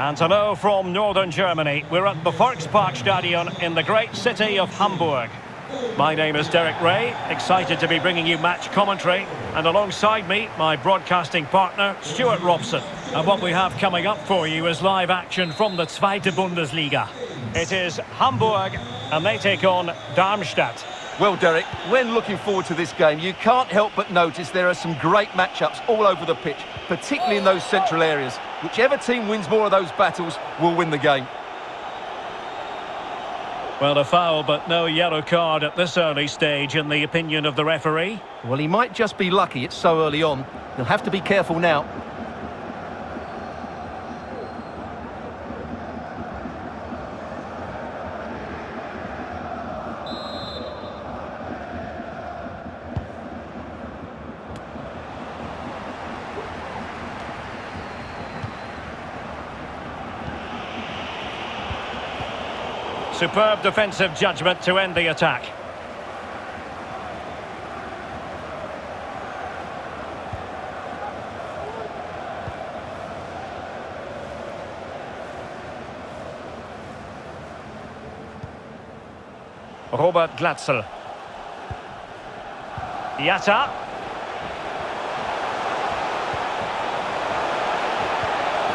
And hello from northern Germany. We're at the Volksparkstadion in the great city of Hamburg. My name is Derek Rae, excited to be bringing you match commentary. And alongside me, my broadcasting partner, Stewart Robson. And what we have coming up for you is live action from the Zweite Bundesliga. It is Hamburg, and they take on Darmstadt. Well, Derek, when looking forward to this game, you can't help but notice there are some great matchups all over the pitch, particularly in those central areas. Whichever team wins more of those battles will win the game. Well, a foul, but no yellow card at this early stage, in the opinion of the referee. Well, he might just be lucky it's so early on. He'll have to be careful now. Superb defensive judgment to end the attack. Robert Glatzel. Jatta.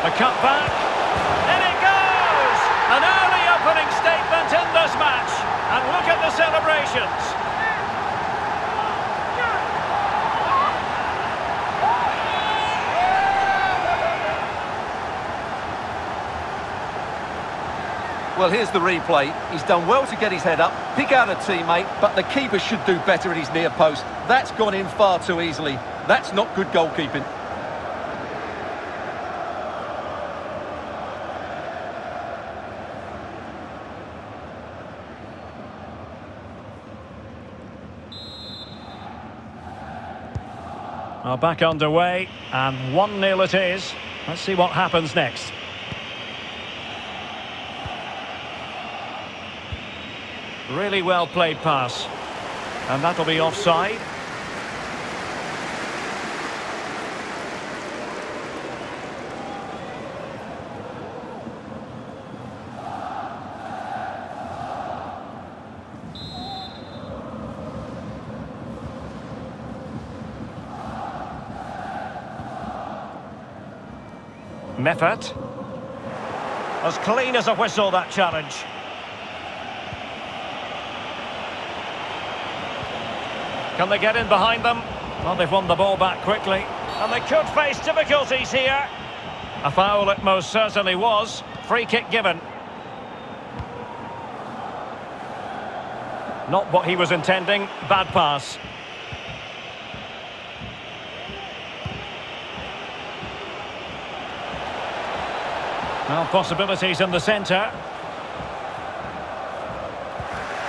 A cut back. The celebrations. Well, here's the replay. He's done well to get his head up, pick out a teammate, but the keeper should do better at his near post. That's gone in far too easily. That's not good goalkeeping. Well, back underway, and 1-0 it is. Let's see what happens next. Really well played pass. And that'll be offside. Meffert. As clean as a whistle, that challenge. Can they get in behind them? Well, they've won the ball back quickly. And they could face difficulties here. A foul it most certainly was. Free kick given. Not what he was intending. Bad pass. Well, possibilities in the centre.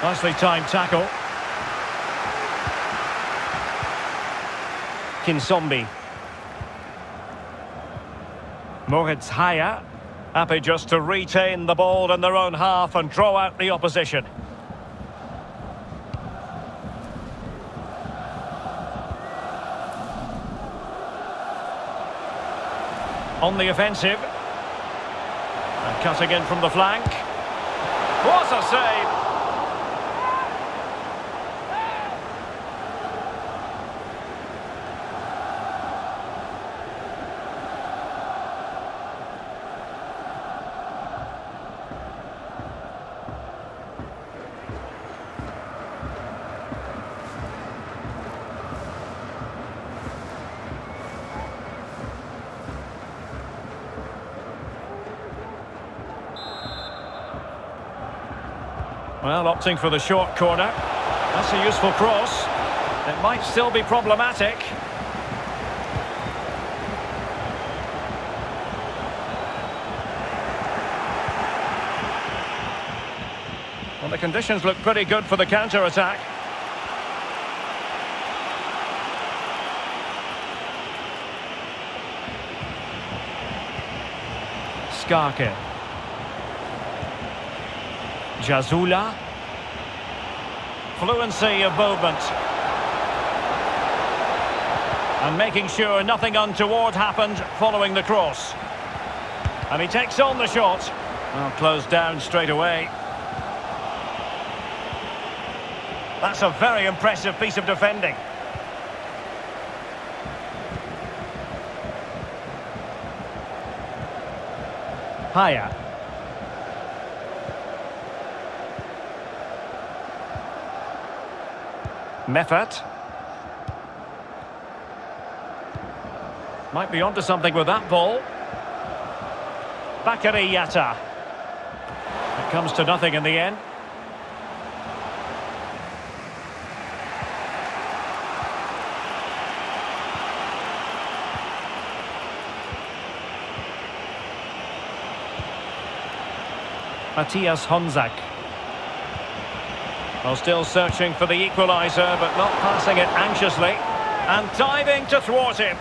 Nicely timed tackle. Kinsombi. Moritz Heyer. Happy just to retain the ball in their own half and draw out the opposition. On the offensive. Cutting in from the flank. What a save! Well, opting for the short corner. That's a useful cross. It might still be problematic. Well, the conditions look pretty good for the counter-attack. Skarke. Gjasula. Fluency of movement. And making sure nothing untoward happened following the cross. And he takes on the shot. Well, closed down straight away. That's a very impressive piece of defending. Heyer. Meffert. Might be onto something with that ball. Bakery Jatta. It comes to nothing in the end. Mathias Honsak. Well, still searching for the equaliser, but not passing it anxiously. And diving to thwart him.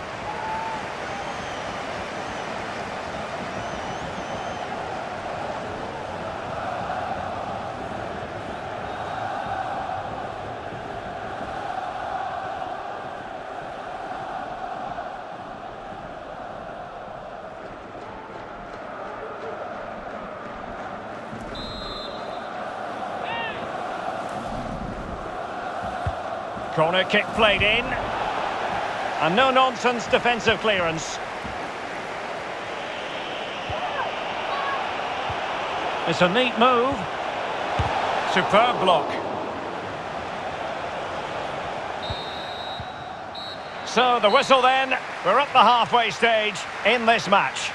Corner kick played in. And no-nonsense defensive clearance. It's a neat move. Superb block. So the whistle then. We're at the halfway stage in this match.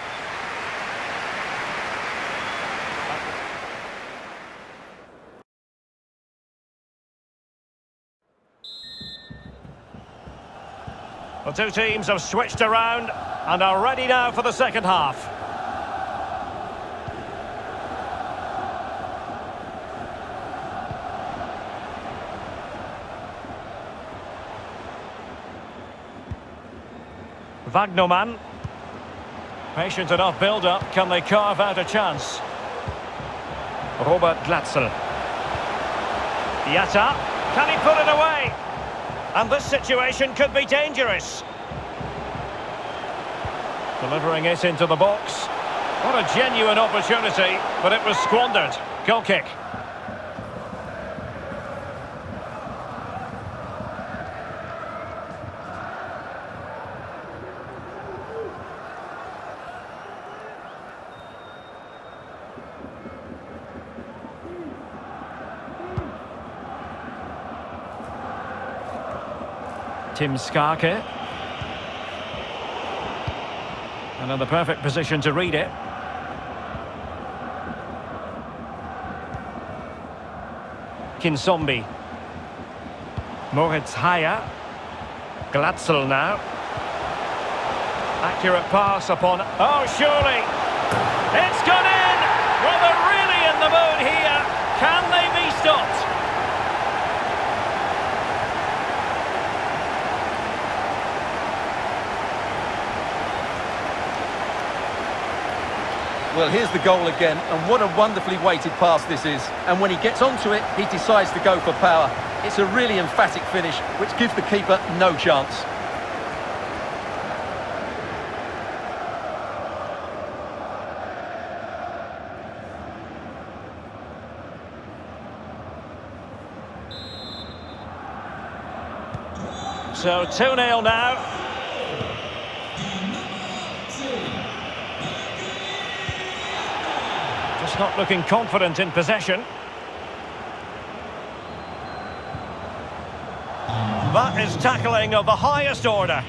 The two teams have switched around and are ready now for the second half. Vagnoman. Patient enough build-up. Can they carve out a chance? Robert Glatzel. Jatta. Can he put it away? And this situation could be dangerous. Delivering it into the box. What a genuine opportunity, but it was squandered. Goal kick. Tim Skarke. And in the perfect position to read it. Kinsombi. Moritz Heyer. Glatzel now. Accurate pass upon... Oh, surely! It's gone in! Well, they're really in the mood here. Can they be stopped? Well, here's the goal again, and what a wonderfully weighted pass this is. And when he gets onto it, he decides to go for power. It's a really emphatic finish, which gives the keeper no chance. So 2-0 now. Not looking confident in possession. That is tackling of the highest order.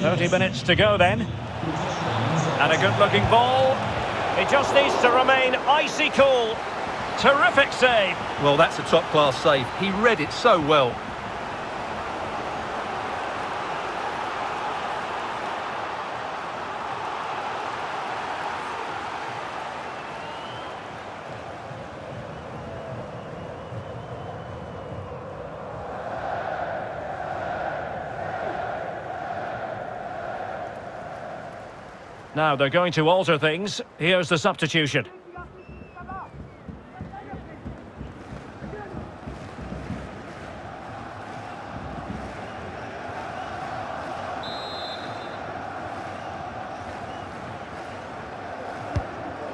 30 minutes to go then. And a good-looking ball. He just needs to remain icy cool. Terrific save. Well, that's a top-class save. He read it so well. Now they're going to alter things. Here's the substitution.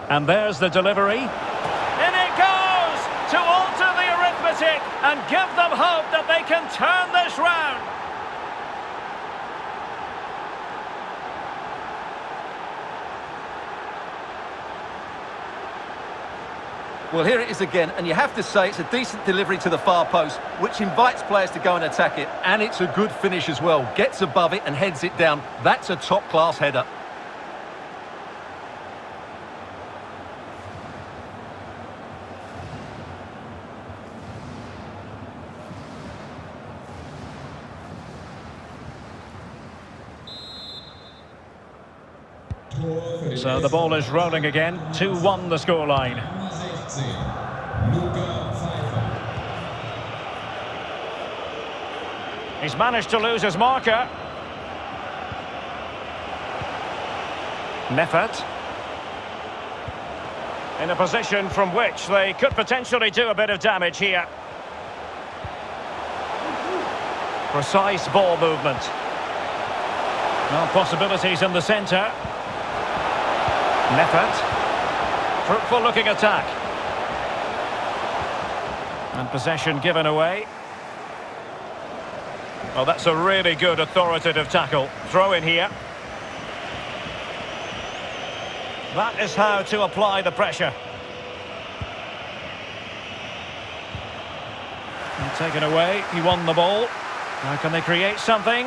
And there's the delivery. In it goes to alter the arithmetic and give them hope that they can turn this round. Well, here it is again, and you have to say it's a decent delivery to the far post, which invites players to go and attack it. And it's a good finish as well. Gets above it and heads it down. That's a top-class header. So the ball is rolling again. 2-1 the scoreline. He's managed to lose his marker. Meffert. In a position from which they could potentially do a bit of damage here. Precise ball movement. No possibilities in the centre. Meffert. Fruitful looking attack. And possession given away. Well, that's a really good authoritative tackle. Throw in here. That is how to apply the pressure. And taken away, he won the ball. Now can they create something?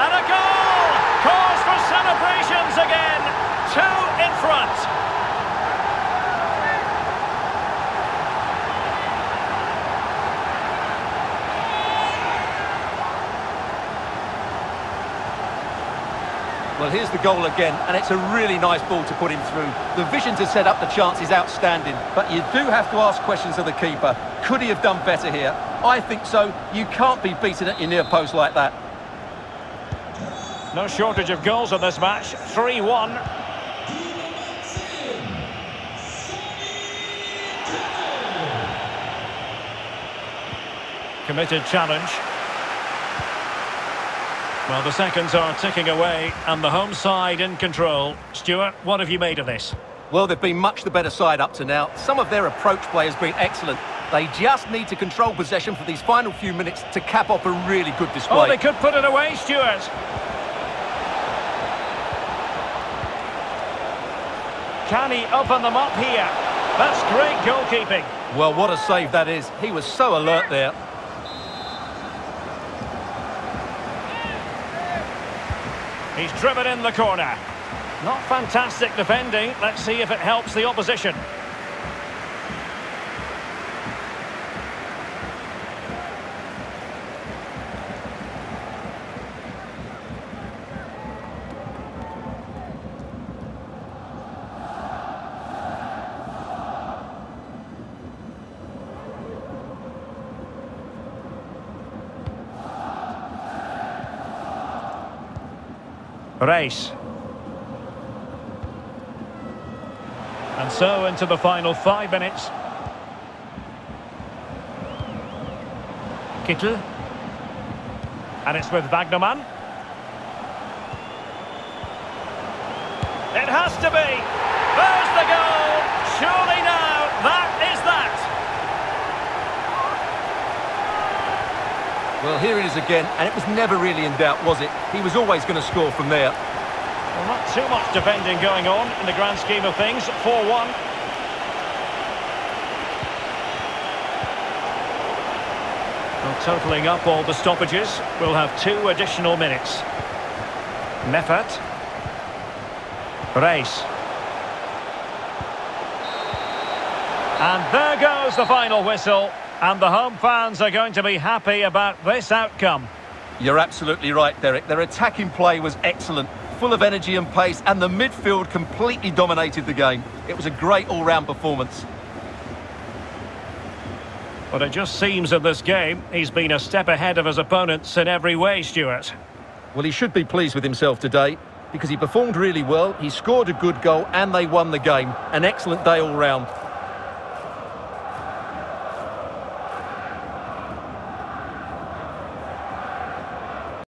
And a goal! Cause for celebrations again. Two in front. Here's the goal again, and it's a really nice ball to put him through. The vision to set up the chance is outstanding, but you do have to ask questions of the keeper. Could he have done better here? I think so. You can't be beaten at your near post like that. No shortage of goals in this match. 3-1. Committed challenge. Well, the seconds are ticking away, and the home side in control. Stewart, what have you made of this? Well, they've been much the better side up to now. Some of their approach play has been excellent. They just need to control possession for these final few minutes to cap off a really good display. Oh, they could put it away, Stewart. Can he open them up here? That's great goalkeeping. Well, what a save that is. He was so alert there. He's driven in the corner. Not fantastic defending. Let's see if it helps the opposition. Reis. And so into the final five minutes. Kittel. And it's with Vagnoman. It has to be. There's the goal. Surely now, that is that. Well, here it is again, and it was never really in doubt, was it? He was always going to score from there. Well, not too much defending going on in the grand scheme of things. 4-1. Well, totalling up all the stoppages, we'll have two additional minutes. Meffert. Reis. And there goes the final whistle. And the home fans are going to be happy about this outcome. You're absolutely right, Derek. Their attacking play was excellent, full of energy and pace, and the midfield completely dominated the game. It was a great all-round performance. But it just seems in this game, he's been a step ahead of his opponents in every way, Stewart. Well, he should be pleased with himself today because he performed really well, he scored a good goal, and they won the game. An excellent day all round.